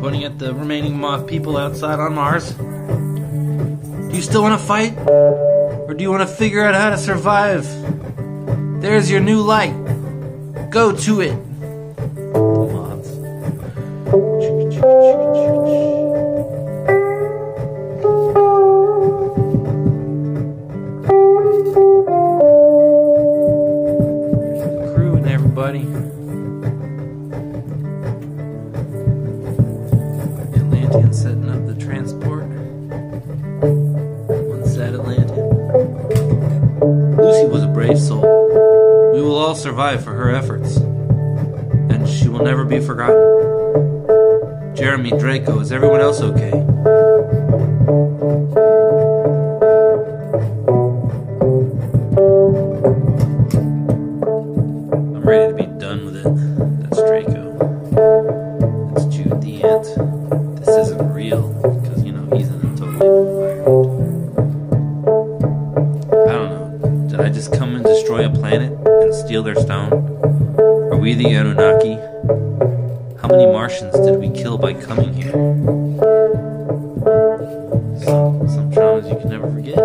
pointing at the remaining moth people outside on Mars. Do you still want to fight? Or do you want to figure out how to survive? There's your new light. Go to it. And she will never be forgotten. Jeremy Draco, is everyone else okay? Are we the Anunnaki? How many Martians did we kill by coming here? Some, some traumas you can never forget.